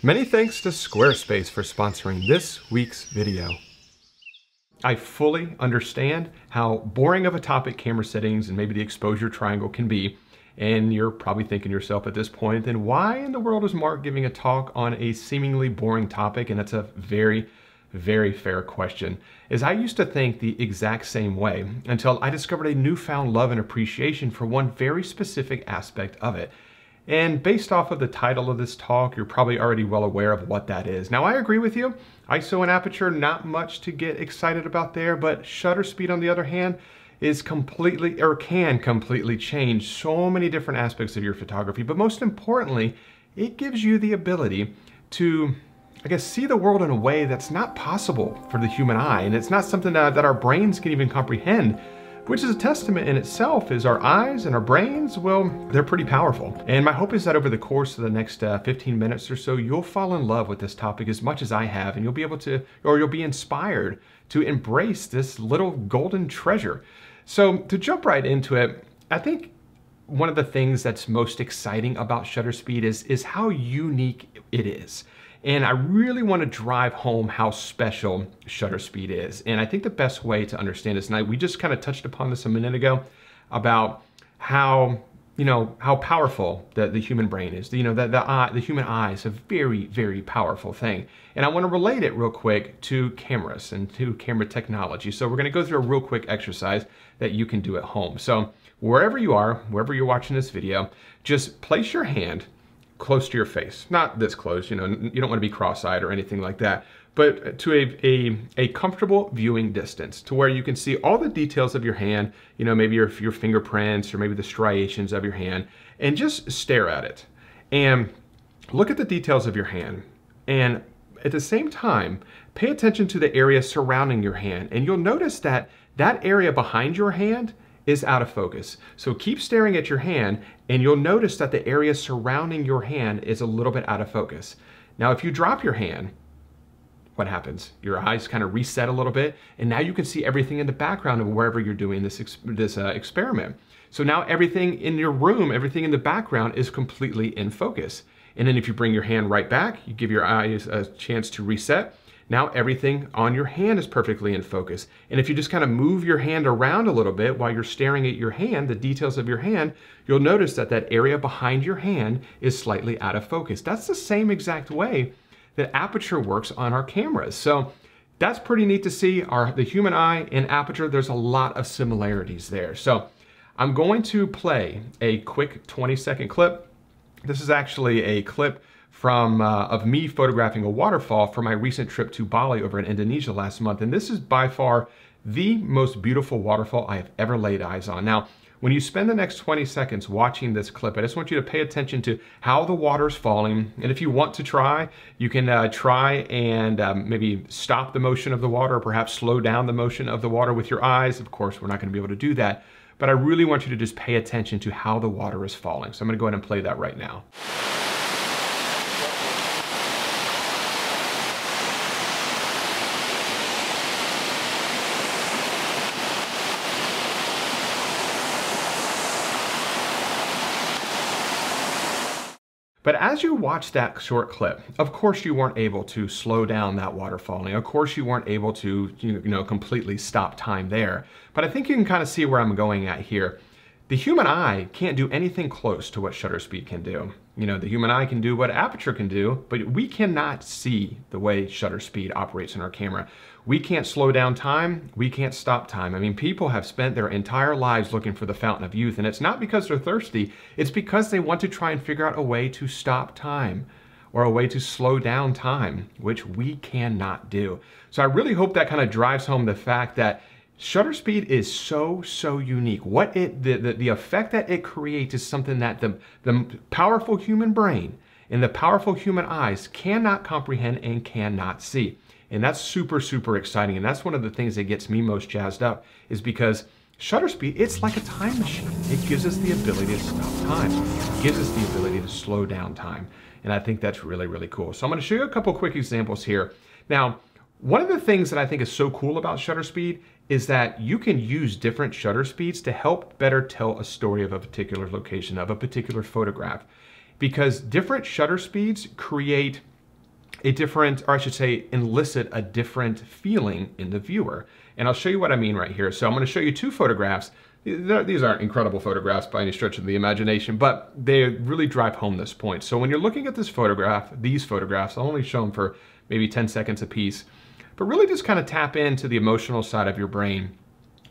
Many thanks to Squarespace for sponsoring this week's video. I fully understand how boring of a topic camera settings and maybe the exposure triangle can be, and you're probably thinking to yourself at this point, then why in the world is Mark giving a talk on a seemingly boring topic? And that's a very, very fair question. As I used to think the exact same way until I discovered a newfound love and appreciation for one very specific aspect of it. And based off of the title of this talk, you're probably already well aware of what that is. Now, I agree with you. ISO and aperture, not much to get excited about there, but shutter speed, on the other hand, is completely, or can completely change so many different aspects of your photography. But most importantly, it gives you the ability to, I guess, see the world in a way that's not possible for the human eye. And it's not something that, that our brains can even comprehend which is a testament in itself is our eyes and our brains, well, they're pretty powerful. And my hope is that over the course of the next uh, 15 minutes or so, you'll fall in love with this topic as much as I have, and you'll be able to, or you'll be inspired to embrace this little golden treasure. So to jump right into it, I think one of the things that's most exciting about shutter speed is, is how unique it is. And I really want to drive home how special shutter speed is. And I think the best way to understand this, and we just kind of touched upon this a minute ago, about how you know how powerful the, the human brain is. You know that the eye, the human eye is a very very powerful thing, and I want to relate it real quick to cameras and to camera technology. So we're going to go through a real quick exercise that you can do at home. So wherever you are, wherever you're watching this video, just place your hand close to your face. Not this close, you know, you don't want to be cross-eyed or anything like that, but to a, a, a, comfortable viewing distance to where you can see all the details of your hand, you know, maybe your, your fingerprints or maybe the striations of your hand, and just stare at it. And look at the details of your hand. And at the same time, pay attention to the area surrounding your hand. And you'll notice that that area behind your hand is out of focus. So keep staring at your hand and you'll notice that the area surrounding your hand is a little bit out of focus. Now, if you drop your hand, what happens? Your eyes kind of reset a little bit, and now you can see everything in the background of wherever you're doing this, this uh, experiment. So now everything in your room, everything in the background is completely in focus. And then if you bring your hand right back, you give your eyes a chance to reset, now everything on your hand is perfectly in focus. And if you just kind of move your hand around a little bit while you're staring at your hand, the details of your hand, you'll notice that that area behind your hand is slightly out of focus. That's the same exact way that aperture works on our cameras. So that's pretty neat to see. Our The human eye and aperture, there's a lot of similarities there. So I'm going to play a quick 20 second clip. This is actually a clip from uh, of me photographing a waterfall for my recent trip to Bali over in Indonesia last month. And this is by far the most beautiful waterfall I have ever laid eyes on. Now, when you spend the next 20 seconds watching this clip, I just want you to pay attention to how the water's falling. And if you want to try, you can uh, try and um, maybe stop the motion of the water or perhaps slow down the motion of the water with your eyes. Of course, we're not gonna be able to do that, but I really want you to just pay attention to how the water is falling. So I'm gonna go ahead and play that right now. But as you watch that short clip, of course you weren't able to slow down that water falling. Of course you weren't able to, you know, completely stop time there. But I think you can kind of see where I'm going at here. The human eye can't do anything close to what shutter speed can do. You know, the human eye can do what aperture can do, but we cannot see the way shutter speed operates in our camera. We can't slow down time. We can't stop time. I mean, people have spent their entire lives looking for the fountain of youth, and it's not because they're thirsty. It's because they want to try and figure out a way to stop time or a way to slow down time, which we cannot do. So I really hope that kind of drives home the fact that shutter speed is so, so unique. What it, the, the, the effect that it creates is something that the, the powerful human brain and the powerful human eyes cannot comprehend and cannot see. And that's super, super exciting. And that's one of the things that gets me most jazzed up is because shutter speed, it's like a time machine. It gives us the ability to stop time. It gives us the ability to slow down time. And I think that's really, really cool. So I'm gonna show you a couple quick examples here. Now, one of the things that I think is so cool about shutter speed is that you can use different shutter speeds to help better tell a story of a particular location, of a particular photograph. Because different shutter speeds create a different, or I should say, elicit a different feeling in the viewer. And I'll show you what I mean right here. So I'm gonna show you two photographs. These aren't incredible photographs by any stretch of the imagination, but they really drive home this point. So when you're looking at this photograph, these photographs, I'll only show them for maybe 10 seconds a piece, but really just kind of tap into the emotional side of your brain.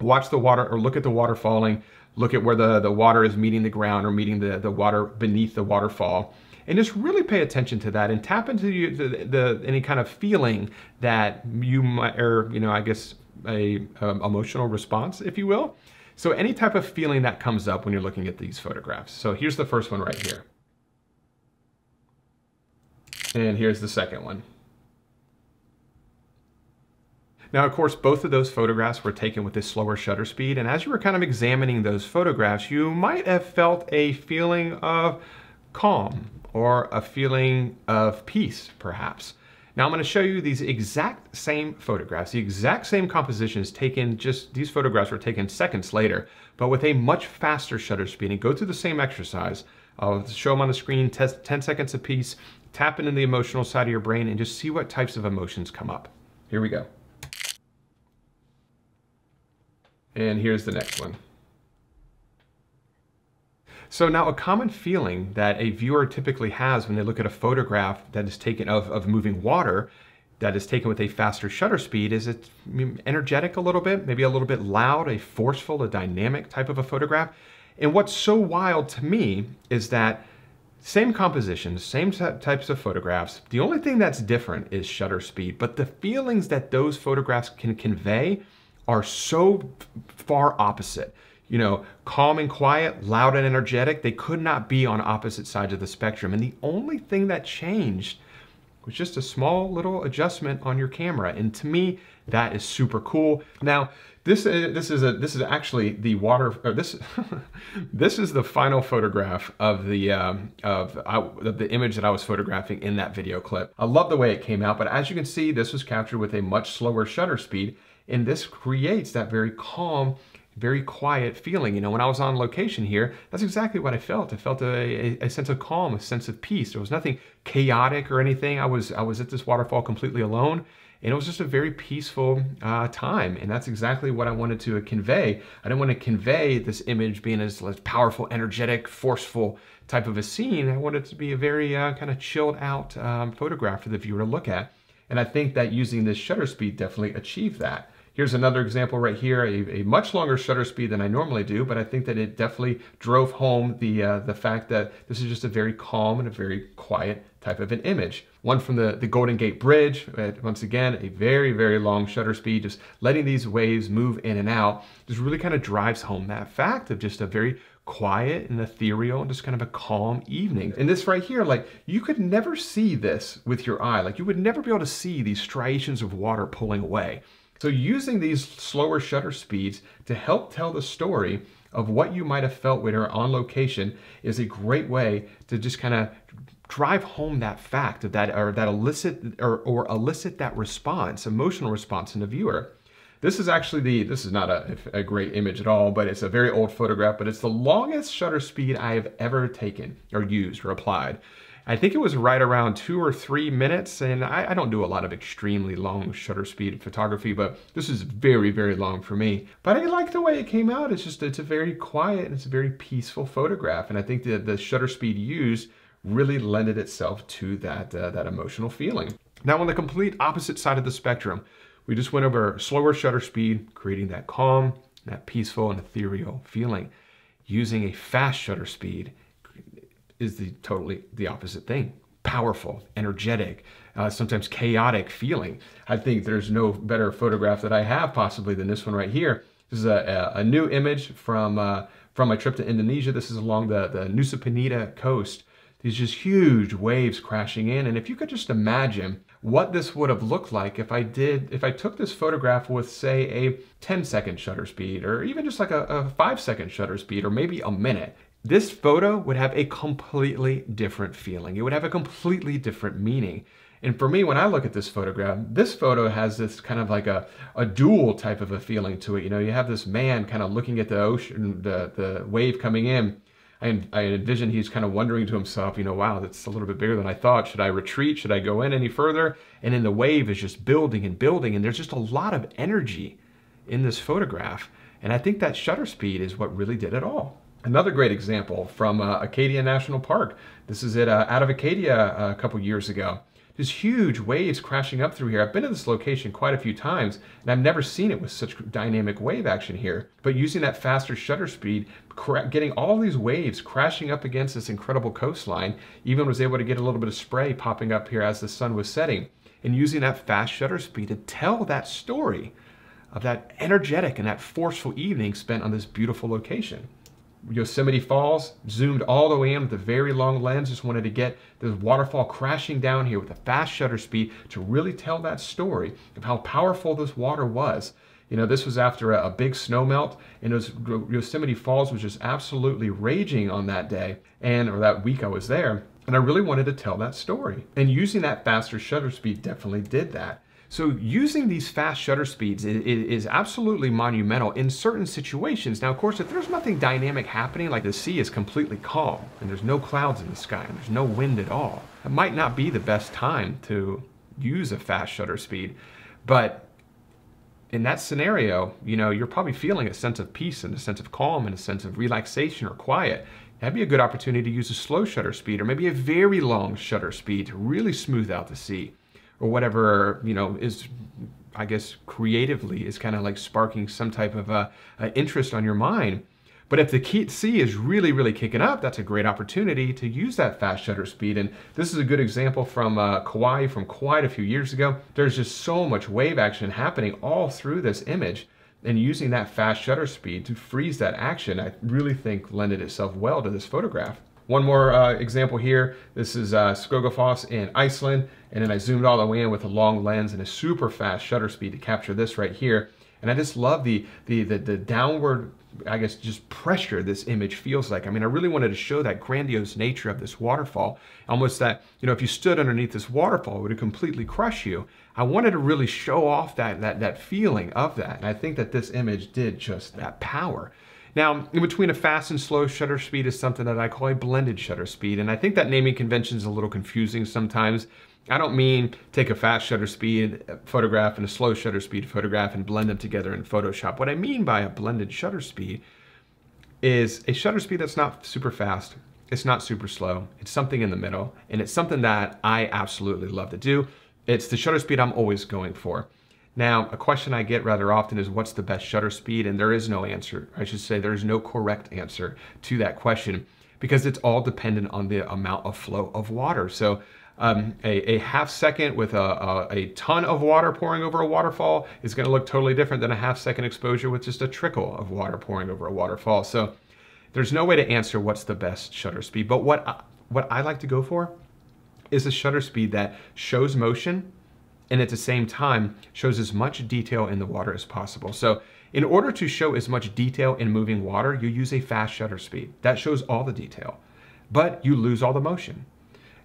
Watch the water or look at the water falling, look at where the, the water is meeting the ground or meeting the, the water beneath the waterfall and just really pay attention to that and tap into the, the, any kind of feeling that you might, or you know, I guess a um, emotional response, if you will. So any type of feeling that comes up when you're looking at these photographs. So here's the first one right here. And here's the second one. Now, of course, both of those photographs were taken with this slower shutter speed, and as you were kind of examining those photographs, you might have felt a feeling of calm or a feeling of peace, perhaps. Now I'm going to show you these exact same photographs, the exact same compositions taken just, these photographs were taken seconds later, but with a much faster shutter speed and go through the same exercise. I'll show them on the screen, 10 seconds a piece, tap into the emotional side of your brain and just see what types of emotions come up. Here we go. And here's the next one. So now a common feeling that a viewer typically has when they look at a photograph that is taken of, of moving water that is taken with a faster shutter speed is it's energetic a little bit, maybe a little bit loud, a forceful, a dynamic type of a photograph. And what's so wild to me is that same compositions, same types of photographs. The only thing that's different is shutter speed, but the feelings that those photographs can convey are so far opposite you know, calm and quiet, loud and energetic, they could not be on opposite sides of the spectrum. And the only thing that changed was just a small little adjustment on your camera. And to me, that is super cool. Now, this is, uh, this is a this is actually the water. this this is the final photograph of the um, of, of the image that I was photographing in that video clip. I love the way it came out, but as you can see, this was captured with a much slower shutter speed, and this creates that very calm very quiet feeling. You know, when I was on location here, that's exactly what I felt. I felt a, a, a, sense of calm, a sense of peace. There was nothing chaotic or anything. I was I was at this waterfall completely alone, and it was just a very peaceful uh, time. And that's exactly what I wanted to convey. I didn't want to convey this image being as, as powerful, energetic, forceful type of a scene. I wanted it to be a very uh, kind of chilled out um, photograph for the viewer to look at. And I think that using this shutter speed definitely achieved that. Here's another example right here, a, a, much longer shutter speed than I normally do, but I think that it definitely drove home the, uh, the fact that this is just a very calm and a very quiet type of an image. One from the, the Golden Gate Bridge, uh, once again, a very, very long shutter speed, just letting these waves move in and out, just really kind of drives home that fact of just a very quiet and ethereal and just kind of a calm evening. And this right here, like you could never see this with your eye. Like you would never be able to see these striations of water pulling away. So using these slower shutter speeds to help tell the story of what you might have felt when you're on location is a great way to just kind of drive home that fact of that or that elicit or, or elicit that response, emotional response in the viewer. This is actually the, this is not a, a great image at all, but it's a very old photograph, but it's the longest shutter speed I have ever taken or used or applied. I think it was right around two or three minutes, and I, I, don't do a lot of extremely long shutter speed photography, but this is very, very long for me. But I like the way it came out. It's just, it's a very quiet and it's a very peaceful photograph, and I think that the shutter speed used really lended itself to that, uh, that emotional feeling. Now on the complete opposite side of the spectrum, we just went over slower shutter speed, creating that calm, that peaceful and ethereal feeling. Using a fast shutter speed, is the totally the opposite thing. Powerful, energetic, uh, sometimes chaotic feeling. I think there's no better photograph that I have possibly than this one right here. This is a, a, a new image from uh, from my trip to Indonesia. This is along the, the Nusa Penida coast. These just huge waves crashing in. And if you could just imagine what this would have looked like if I did, if I took this photograph with say a 10 second shutter speed or even just like a, a five second shutter speed or maybe a minute this photo would have a completely different feeling. It would have a completely different meaning. And for me, when I look at this photograph, this photo has this kind of like a, a dual type of a feeling to it. You know, you have this man kind of looking at the ocean, the, the wave coming in, I, I envision he's kind of wondering to himself, you know, wow, that's a little bit bigger than I thought. Should I retreat? Should I go in any further? And then the wave is just building and building, and there's just a lot of energy in this photograph. And I think that shutter speed is what really did it all. Another great example from uh, Acadia National Park. This is it uh, out of Acadia uh, a couple years ago. There's huge waves crashing up through here. I've been to this location quite a few times, and I've never seen it with such dynamic wave action here. But using that faster shutter speed, getting all these waves crashing up against this incredible coastline, even was able to get a little bit of spray popping up here as the sun was setting. And using that fast shutter speed to tell that story of that energetic and that forceful evening spent on this beautiful location. Yosemite Falls, zoomed all the way in with a very long lens. Just wanted to get this waterfall crashing down here with a fast shutter speed to really tell that story of how powerful this water was. You know, this was after a, a big snow melt, and was, Yosemite Falls was just absolutely raging on that day, and or that week I was there. And I really wanted to tell that story. And using that faster shutter speed definitely did that. So using these fast shutter speeds is, absolutely monumental in certain situations. Now, of course, if there's nothing dynamic happening, like the sea is completely calm and there's no clouds in the sky and there's no wind at all, it might not be the best time to use a fast shutter speed. But in that scenario, you know, you're probably feeling a sense of peace and a sense of calm and a sense of relaxation or quiet. That'd be a good opportunity to use a slow shutter speed or maybe a very long shutter speed to really smooth out the sea or whatever, you know, is, I guess, creatively is kind of like sparking some type of uh, uh, interest on your mind. But if the sea is really, really kicking up, that's a great opportunity to use that fast shutter speed. And this is a good example from uh, Kauai from quite a few years ago. There's just so much wave action happening all through this image. And using that fast shutter speed to freeze that action, I really think lended itself well to this photograph. One more uh, example here. This is uh, Skogafoss in Iceland. And then I zoomed all the way in with a long lens and a super fast shutter speed to capture this right here. And I just love the, the, the, the downward, I guess, just pressure this image feels like. I mean, I really wanted to show that grandiose nature of this waterfall. Almost that, you know, if you stood underneath this waterfall, it would completely crush you. I wanted to really show off that, that, that feeling of that. And I think that this image did just that power. Now, in between a fast and slow shutter speed is something that I call a blended shutter speed. And I think that naming convention is a little confusing sometimes. I don't mean take a fast shutter speed photograph and a slow shutter speed photograph and blend them together in Photoshop. What I mean by a blended shutter speed is a shutter speed that's not super fast, it's not super slow, it's something in the middle, and it's something that I absolutely love to do. It's the shutter speed I'm always going for. Now, a question I get rather often is what's the best shutter speed? And there is no answer. I should say there's no correct answer to that question because it's all dependent on the amount of flow of water. So um, a, a, half second with a, a, a, ton of water pouring over a waterfall is going to look totally different than a half second exposure with just a trickle of water pouring over a waterfall. So there's no way to answer what's the best shutter speed. But what I, what I like to go for is a shutter speed that shows motion and at the same time shows as much detail in the water as possible. So in order to show as much detail in moving water, you use a fast shutter speed. That shows all the detail, but you lose all the motion.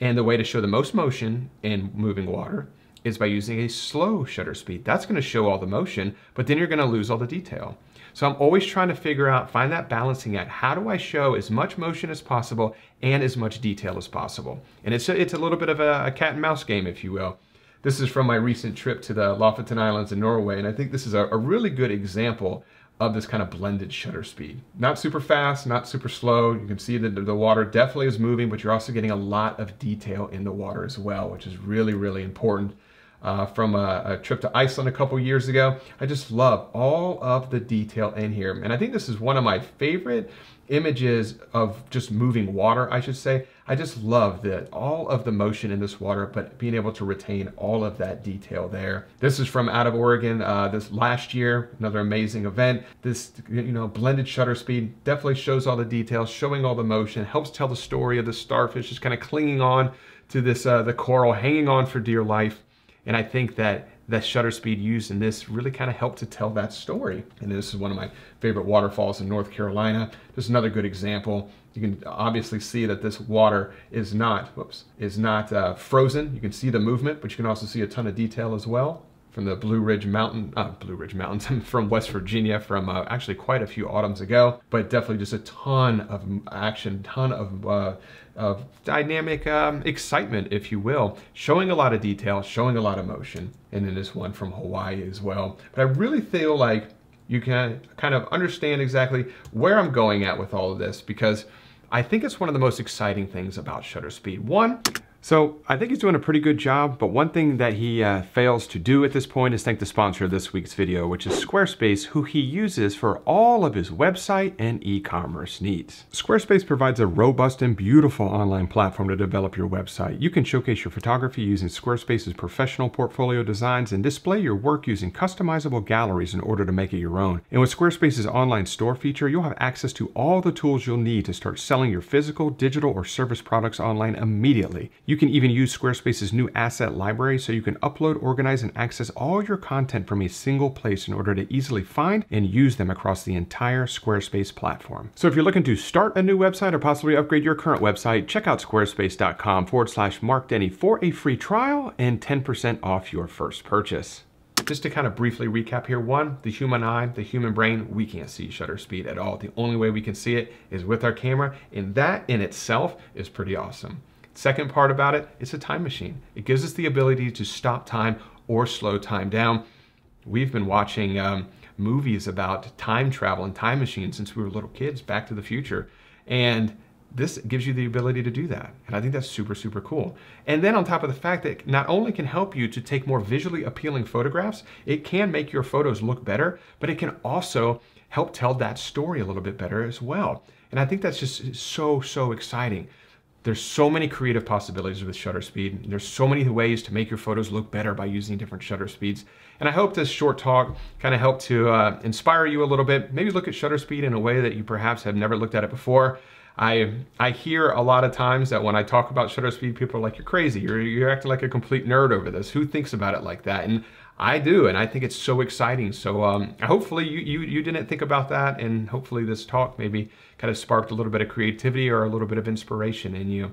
And the way to show the most motion in moving water is by using a slow shutter speed. That's gonna show all the motion, but then you're gonna lose all the detail. So I'm always trying to figure out, find that balancing act. How do I show as much motion as possible and as much detail as possible? And it's a, it's a little bit of a, a cat and mouse game, if you will. This is from my recent trip to the Lofoten Islands in Norway, and I think this is a, a really good example of this kind of blended shutter speed. Not super fast, not super slow. You can see that the water definitely is moving, but you're also getting a lot of detail in the water as well, which is really, really important. Uh, from a, a, trip to Iceland a couple years ago. I just love all of the detail in here. And I think this is one of my favorite images of just moving water, I should say. I just love that all of the motion in this water, but being able to retain all of that detail there. This is from out of Oregon uh, this last year, another amazing event. This, you know, blended shutter speed definitely shows all the details, showing all the motion, helps tell the story of the starfish just kind of clinging on to this, uh, the coral, hanging on for dear life. And I think that the shutter speed used in this really kind of helped to tell that story. And this is one of my favorite waterfalls in North Carolina. Just another good example. You can obviously see that this water is not, whoops, is not uh, frozen. You can see the movement, but you can also see a ton of detail as well. From the Blue Ridge Mountain, uh, Blue Ridge Mountains, from West Virginia from uh, actually quite a few autumns ago, but definitely just a ton of action, ton of, uh, of dynamic um, excitement, if you will, showing a lot of detail, showing a lot of motion, and then this one from Hawaii as well. But I really feel like you can kind of understand exactly where I'm going at with all of this because I think it's one of the most exciting things about shutter speed. One, so I think he's doing a pretty good job, but one thing that he uh, fails to do at this point is thank the sponsor of this week's video, which is Squarespace, who he uses for all of his website and e-commerce needs. Squarespace provides a robust and beautiful online platform to develop your website. You can showcase your photography using Squarespace's professional portfolio designs and display your work using customizable galleries in order to make it your own. And with Squarespace's online store feature, you'll have access to all the tools you'll need to start selling your physical, digital, or service products online immediately. Can even use Squarespace's new asset library so you can upload, organize, and access all your content from a single place in order to easily find and use them across the entire Squarespace platform. So if you're looking to start a new website or possibly upgrade your current website, check out squarespace.com forward slash Mark Denney for a free trial and 10% off your first purchase. Just to kind of briefly recap here, one, the human eye, the human brain, we can't see shutter speed at all. The only way we can see it is with our camera, and that in itself is pretty awesome. Second part about it, it's a time machine. It gives us the ability to stop time or slow time down. We've been watching um, movies about time travel and time machines since we were little kids, Back to the Future. And this gives you the ability to do that. And I think that's super, super cool. And then on top of the fact that not only can help you to take more visually appealing photographs, it can make your photos look better, but it can also help tell that story a little bit better as well. And I think that's just so, so exciting. There's so many creative possibilities with shutter speed. There's so many ways to make your photos look better by using different shutter speeds. And I hope this short talk kind of helped to uh, inspire you a little bit. Maybe look at shutter speed in a way that you perhaps have never looked at it before. I I hear a lot of times that when I talk about shutter speed, people are like, you're crazy. You're, you're acting like a complete nerd over this. Who thinks about it like that? And I do, and I think it's so exciting. So um, hopefully you, you, you didn't think about that, and hopefully this talk maybe kind of sparked a little bit of creativity or a little bit of inspiration in you.